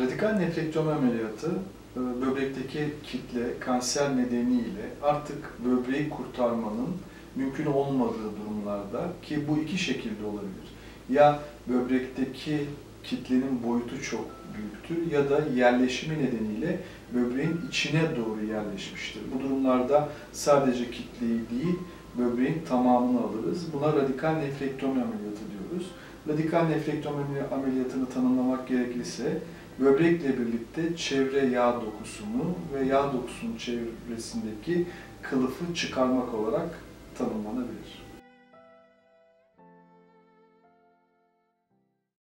Radikal nefrektomi ameliyatı e, böbrekteki kitle kanser nedeniyle artık böbreği kurtarmanın mümkün olmadığı durumlarda ki bu iki şekilde olabilir. Ya böbrekteki kitlenin boyutu çok büyüktür ya da yerleşimi nedeniyle böbreğin içine doğru yerleşmiştir. Bu durumlarda sadece kitleyi değil, böbreğin tamamını alırız. Buna radikal nefrektomi ameliyatı diyoruz. Radikal nefrektomi ameliyatını tanımlamak gerekirse böbrekle birlikte çevre yağ dokusunu ve yağ dokusunun çevresindeki kılıfı çıkarmak olarak tanımlanabilir.